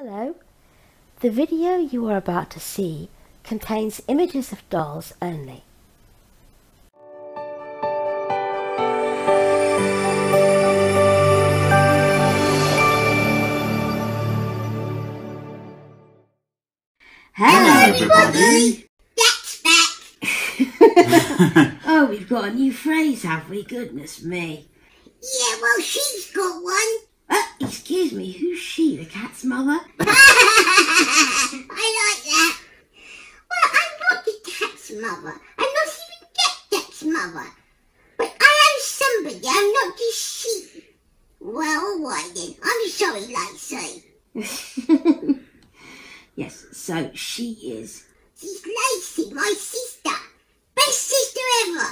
Hello. The video you are about to see contains images of dolls only. Hello, everybody. Jack's back. Oh, we've got a new phrase, have we? Goodness me. Yeah, well, she's got one. Uh, excuse me, who's she, the cat's mother? I like that. Well, I'm not the cat's mother. I'm not even that cat's mother. But I am somebody. I'm not just she. Well, all right then. I'm sorry, Lacey. Yes, so she is. She's Lacey, my sister. Best sister ever.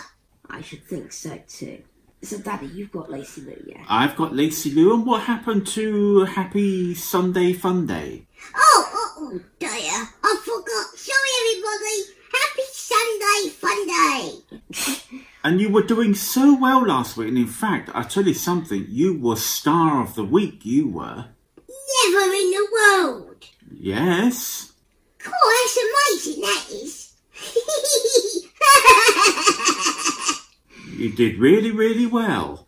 I should think so too. So, Daddy, you've got Lacey Lou, yeah? I've got Lacey Lou, and what happened to Happy Sunday Fun Day? Oh, oh, oh dear. I forgot. Sorry, everybody. Happy Sunday Fun Day. And you were doing so well last week, and in fact, I tell you something, you were star of the week, you were. Never in the world. Yes. Cool, that's amazing, that is. You did really, really well.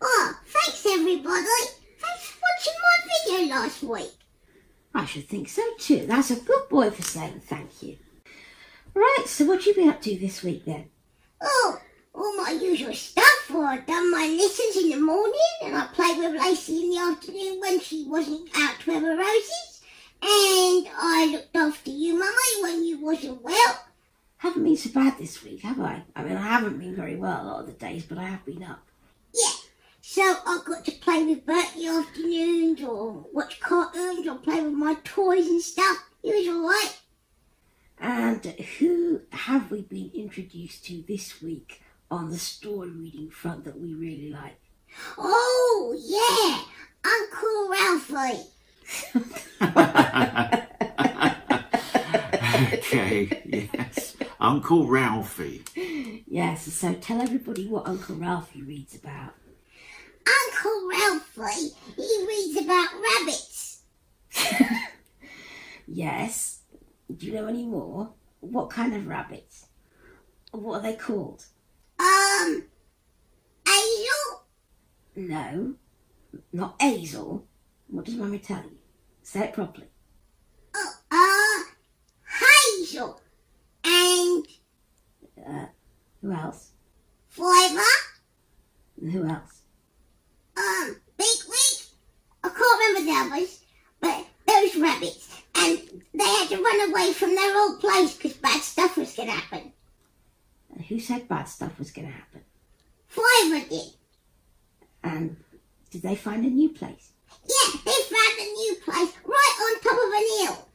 oh, thanks everybody. Thanks for watching my video last week. I should think so too. That's a good boy for saying thank you. Right, so what have you been up to this week then? Oh, all my usual stuff. Well, I've done my lessons in the morning and I played with Lacey in the afternoon when she wasn't out to have her roses. And I looked after you, Mummy, when you wasn't well. Haven't been so bad this week, have I? I mean, I haven't been very well a lot of the days, but I have been up. Yeah. So I got to play with Bert in the afternoons or watch cartoons or play with my toys and stuff. It was alright. And who have we been introduced to this week on the story reading front that we really like? Oh, yeah. Uncle Ralphie. okay, yes. Uncle Ralphie. Yes, so tell everybody what Uncle Ralphie reads about. Uncle Ralphie, he reads about rabbits. Yes. Do you know any more? What kind of rabbits? What are they called? Um, Hazel? No, not Hazel. What does Mummy tell you? Say it properly. Oh, uh, Hazel. And Who else? And who else? Um, Bigwig? I can't remember the others, but those rabbits. And they had to run away from their old place because bad stuff was going to happen. And who said bad stuff was going to happen? Fiver did. And did they find a new place? Yeah, they found a new place right on top of an hill.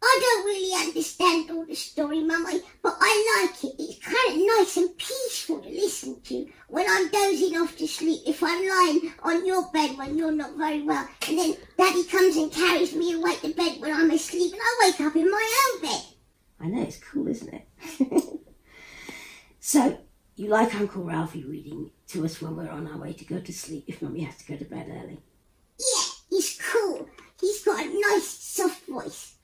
I don't really understand all the story, Mummy, but I like it. It's kind of nice and peaceful to listen to when I'm dozing off to sleep. If I'm lying on your bed when you're not very well, and then Daddy comes and carries me away to bed when I'm asleep, and I wake up in my own bed. I know, it's cool, isn't it? so, you like Uncle Ralphie reading to us when we're on our way to go to sleep if Mummy has to go to bed early? Yeah, he's cool. He's got a nice soft voice.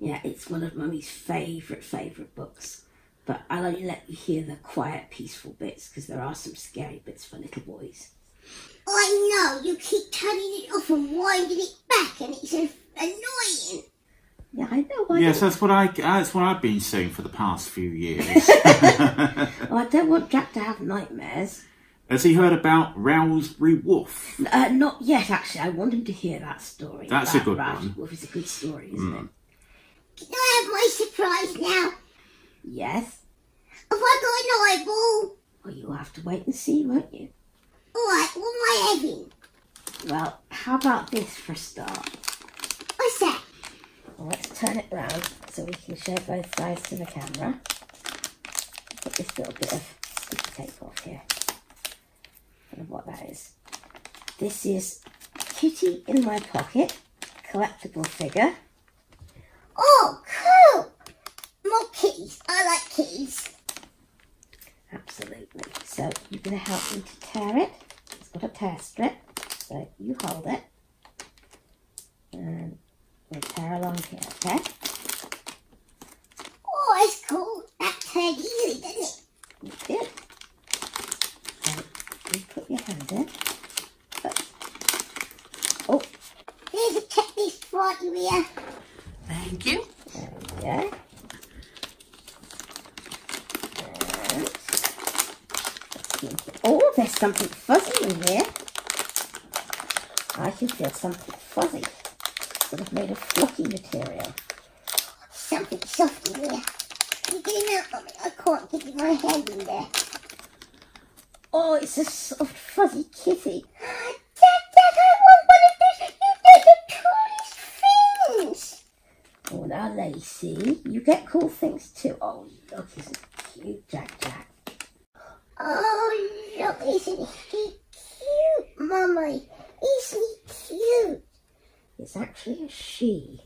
Yeah, it's one of Mummy's favourite, favourite books. But I'll only let you hear the quiet, peaceful bits because there are some scary bits for little boys. I know you keep turning it off and winding it back, and it's uh, annoying. Yeah, I know. I Yes, don't, that's what I. That's what I've been saying for the past few years. well, I don't want Jack to have nightmares. Has he heard about Rowsby Woof? Uh, not yet, actually. I want him to hear that story. That's a good Ralph one. Wolf. is a good story, isn't it? Can I have my surprise now? Yes. Have I got an eyeball? Well, you'll have to wait and see, won't you? Alright, what am I having? Well, how about this for a start? What's that? Well, let's turn it round so we can show both sides to the camera. Put this little bit of sticky tape off here. I don't know what that is. This is Kitty in my pocket, collectible figure. Oh, cool! More kitties. I like keys. Absolutely. So you're going to help me to tear it. It's got a tear strip, so you hold it. And we'll on here, okay? Oh, it's cool. That turned easy, didn't it? You did. So you put your hand in. But, oh, Here's a checklist for you here. Thank you. there we go. And let's see if- Oh, there's something fuzzy in here. I can feel something fuzzy. Sort of made of fluffy material. Something soft in here. Can you get him out for me? I can't get my hand in there. Oh, it's a soft fuzzy kitty. Dad, Dad, I want one of those. You get the coolest things. Oh, now Lacey, you get cool things too. Oh, look, isn't cute, Jack Jack? Oh, look, isn't he cute, Mummy? Isn't he cute? It's actually a she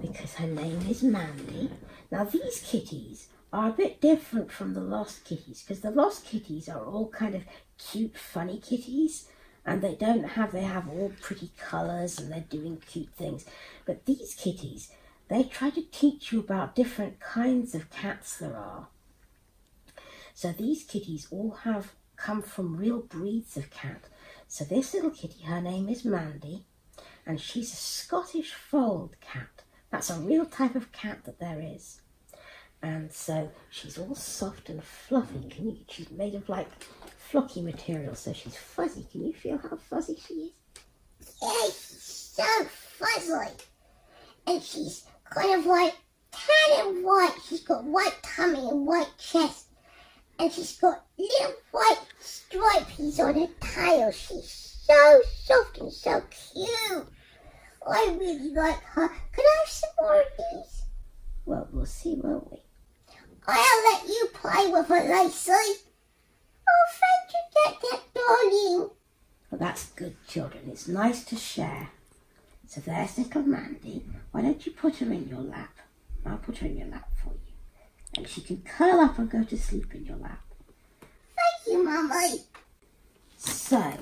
because her name is Mandy. Now, these kitties are a bit different from the lost kitties because the lost kitties are all kind of cute, funny kitties. And they don't have, they have all pretty colours and they're doing cute things. But these kitties, they try to teach you about different kinds of cats there are. So these kitties all have come from real breeds of cat. So this little kitty, her name is Mandy, and she's a Scottish fold cat. That's a real type of cat that there is. And so she's all soft and fluffy. Can you? She's made of like flocky material, so she's fuzzy. Can you feel how fuzzy she is? Yeah, she's so fuzzy. And she's kind of like tan and white. She's got white tummy and white chest. And she's got little white stripies on her tail. She's so soft and so cute. I really like her. Can I have some more of these? Well, we'll see, won't we? I'll let you play with her, Lacey. Oh, thank you, Dad, Dad, darling. Well, that's good, children. It's nice to share. So there's little Mandy. Why don't you put her in your lap? I'll put her in your lap. And she can curl up and go to sleep in your lap. Thank you, Mummy. So,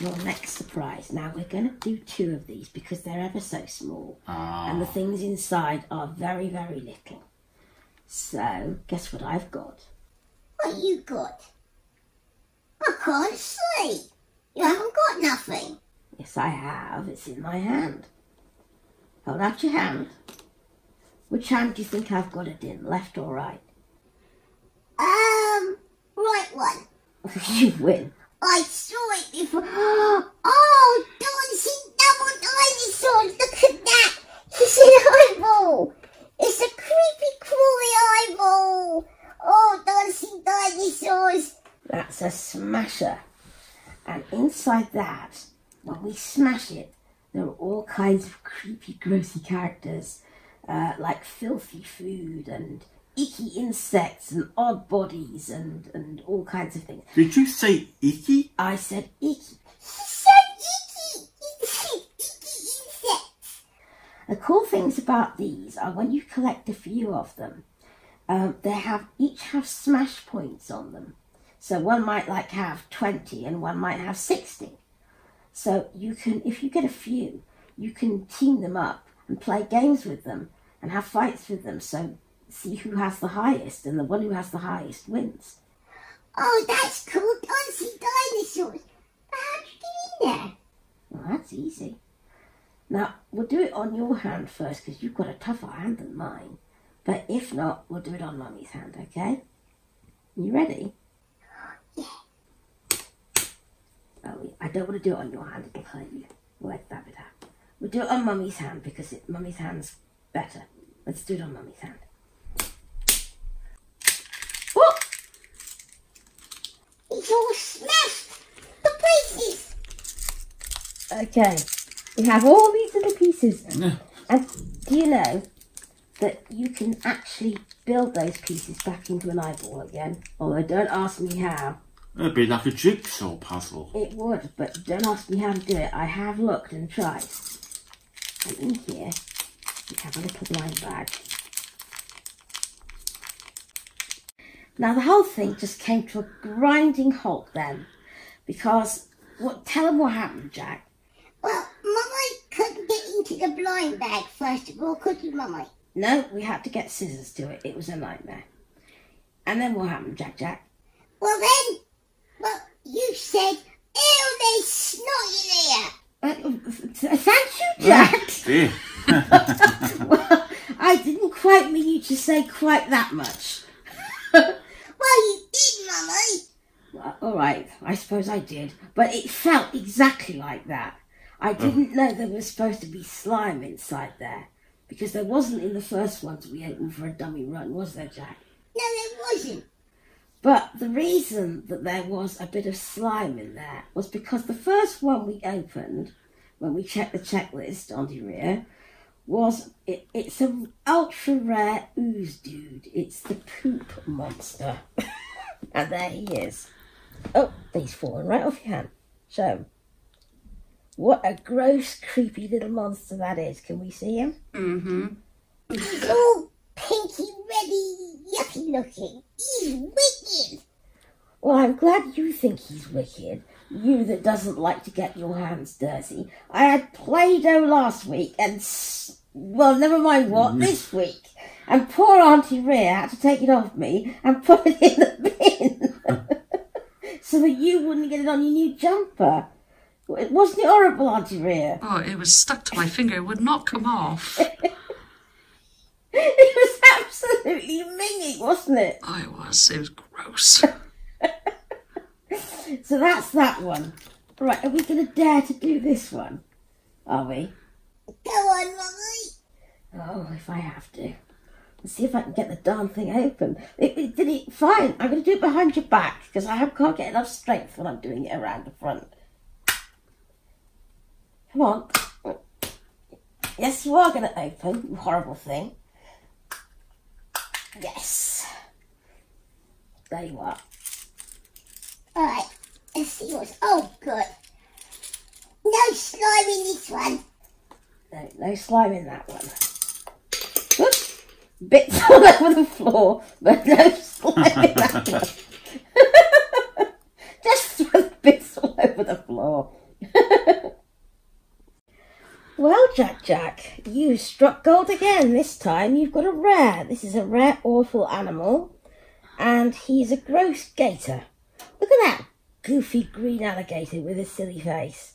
your next surprise. Now, we're going to do two of these because they're ever so small. Ah. And the things inside are very, very little. So, guess what I've got? What you got? I can't see. You haven't got nothing. Yes, I have. It's in my hand. Hold out your hand. Which hand do you think I've got it in, left or right? Um, right one. you win. I saw it before. Oh, dancing double dinosaurs. Look at that. It's an eyeball. It's a creepy, crawly eyeball. Oh, dancing dinosaurs. That's a smasher. And inside that, when we smash it, there are all kinds of creepy, grossy characters, uh, like filthy food and icky insects and odd bodies and, and all kinds of things. Did you say icky? I said icky. He said icky. Icky, icky insects. The cool things about these are when you collect a few of them, um, they have each have smash points on them. So one might like have 20 and one might have 60. So you can, if you get a few, you can team them up and play games with them and have fights with them. So see who has the highest and the one who has the highest wins. Oh, that's cool. Dancing dinosaurs. But how'd you get in there? Well, that's easy. Now, we'll do it on your hand first because you've got a tougher hand than mine. But if not, we'll do it on Mummy's hand, okay? You ready? Yeah. Oh, I don't want to do it on your hand, it'll hurt you. We'll let that bit out. We'll do it on Mummy's hand because it, Mummy's hand's better. Let's do it on Mummy's hand. Oh! It's all smashed to pieces. Okay, we have all these little pieces. And do you know that you can actually build those pieces back into an eyeball again? Although don't ask me how. It'd be like a jigsaw puzzle. It would, but don't ask me how to do it. I have looked and tried. And in here, we have a little blind bag. Now the whole thing just came to a grinding halt then, because what? Tell them what happened, Jack. Well, Mummy couldn't get into the blind bag first of all, could you, Mummy? No, we had to get scissors to it. It was a nightmare. And then what happened, Jack Jack? Well then, well, you said, ew, there's snot in here. Uh, th- thank you, Jack. Well, I didn't quite mean you to say quite that much. Well, you did, Mummy. Well, all right, I suppose I did, but it felt exactly like that. I oh. didn't know there was supposed to be slime inside there because there wasn't in the first ones we opened for a dummy run, was there, Jack? No, there wasn't. But the reason that there was a bit of slime in there was because the first one we opened, when we checked the checklist on Derea, was it, it's an ultra rare ooze dude. It's the poop monster. and there he is. Oh, he's fallen right off your hand. Show him. What a gross, creepy little monster that is. Can we see him? Mm He's all pinky, reddy, yucky looking. He's wicked. Well, I'm glad you think he's wicked. You that doesn't like to get your hands dirty. I had Play-Doh last week and, s- well, never mind what, mm. this week. And poor Auntie Rhea had to take it off me and put it in the bin. so that you wouldn't get it on your new jumper. It wasn't it horrible, Auntie Rhea? Oh, it was stuck to my finger. It would not come off. It was absolutely minging, wasn't it? Oh, it was. It was gross. So that's that one. Right, are we going to dare to do this one? Are we? Go on, Mummy. Oh, if I have to. Let's see if I can get the darn thing open. It, it did it fine. I'm going to do it behind your back because I have, can't get enough strength when I'm doing it around the front. Come on. Yes, you are going to open, you horrible thing. Yes. There you are. Alright, let's see what's. Oh, good. No slime in this one. No, no slime in that one. Bits all over the floor, but no slime in that one. Just bits all over the floor. well, Jack Jack, you struck gold again. This time you've got a rare. This is a rare, awful animal, and he's a gross gator. Look at that goofy green alligator with a silly face.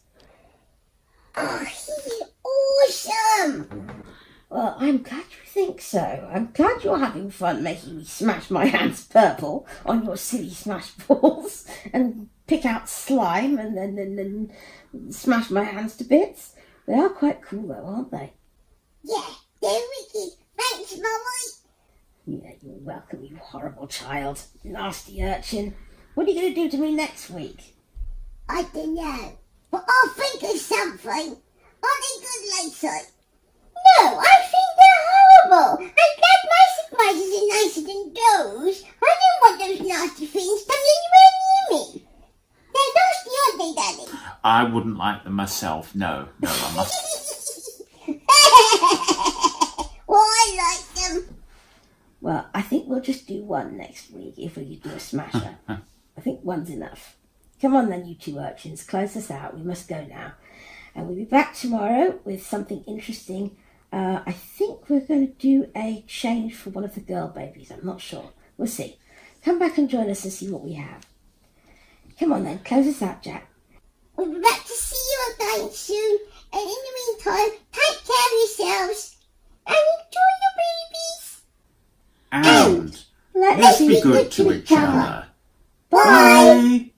Oh, he's awesome. Well, I'm glad you think so. I'm glad you're having fun making me smash my hands purple on your silly smash balls and pick out slime and then and, then smash my hands to bits. They are quite cool though, aren't they? Yeah, they're wicked. Thanks, Mummy. Yeah, you're welcome, you horrible child. Nasty urchin. What are you going to do to me next week? I don't know. But I'll think of something. Aren't they good, Lacey? No, I think they're horrible. I'm glad my surprises are nicer than those. I don't want those nasty things coming anywhere near me. They're nasty, aren't they, Daddy? I wouldn't like them myself. No, no, I must. well, I like them. Well, I think we'll just do one next week if we could do a smasher. I think one's enough. Come on then, you two urchins, close us out. We must go now. And we'll be back tomorrow with something interesting. Uh, I think we're going to do a change for one of the girl babies. I'm not sure. We'll see. Come back and join us and see what we have. Come on then, close us out, Jack. We'll be back to see you again soon. And in the meantime, take care of yourselves. And enjoy your babies. And Let's, let's be good to each other. Bye. Bye.